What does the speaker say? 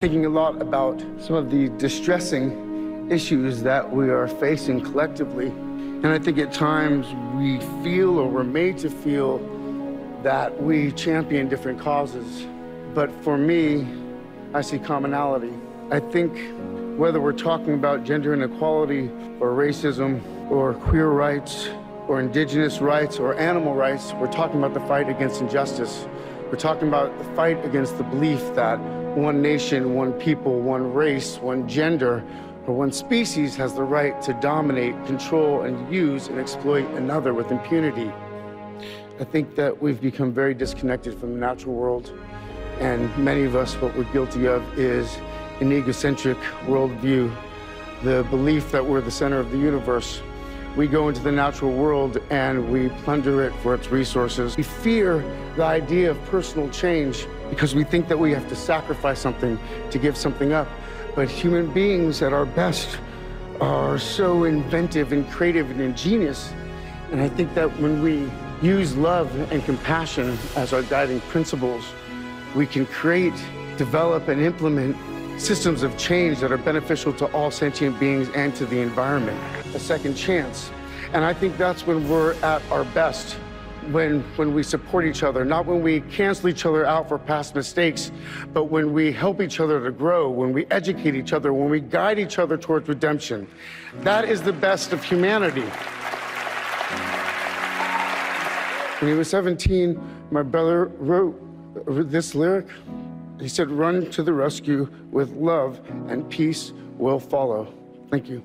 thinking a lot about some of the distressing issues that we are facing collectively. And I think at times we feel or we're made to feel that we champion different causes. But for me, I see commonality. I think whether we're talking about gender inequality or racism or queer rights or indigenous rights or animal rights, we're talking about the fight against injustice. We're talking about the fight against the belief that one nation, one people, one race, one gender, or one species has the right to dominate, control, and use and exploit another with impunity. I think that we've become very disconnected from the natural world, and many of us, what we're guilty of is an egocentric worldview, the belief that we're the center of the universe. We go into the natural world and we plunder it for its resources. We fear the idea of personal change because we think that we have to sacrifice something to give something up. But human beings at our best are so inventive and creative and ingenious. And I think that when we use love and compassion as our guiding principles, we can create, develop, and implement systems of change that are beneficial to all sentient beings and to the environment. A second chance. And I think that's when we're at our best when, when we support each other, not when we cancel each other out for past mistakes, but when we help each other to grow, when we educate each other, when we guide each other towards redemption. That is the best of humanity. When he was 17, my brother wrote this lyric. He said, Run to the rescue with love, and peace will follow. Thank you.